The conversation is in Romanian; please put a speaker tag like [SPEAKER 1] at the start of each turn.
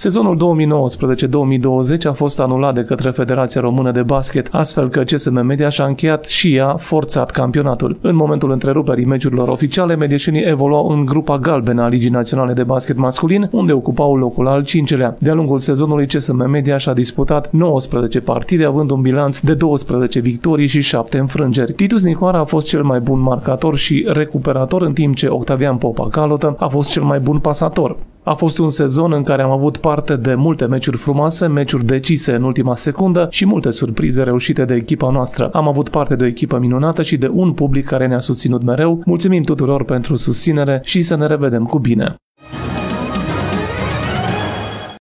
[SPEAKER 1] Sezonul 2019-2020 a fost anulat de către Federația Română de Basket, astfel că CSM Media și-a încheiat și ea forțat campionatul. În momentul întreruperii meciurilor oficiale, medieșenii evoluau în grupa galbenă a Ligii Naționale de Basket Masculin, unde ocupau locul al cincelea. De-a lungul sezonului, CSM Media și-a disputat 19 partide, având un bilanț de 12 victorii și 7 înfrângeri. Titus Nicoara a fost cel mai bun marcator și recuperator, în timp ce Octavian Popa Calotă a fost cel mai bun pasator. A fost un sezon în care am avut parte de multe meciuri frumoase, meciuri decise în ultima secundă și multe surprize reușite de echipa noastră. Am avut parte de o echipă minunată și de un public care ne-a susținut mereu. Mulțumim tuturor pentru susținere și să ne revedem cu bine!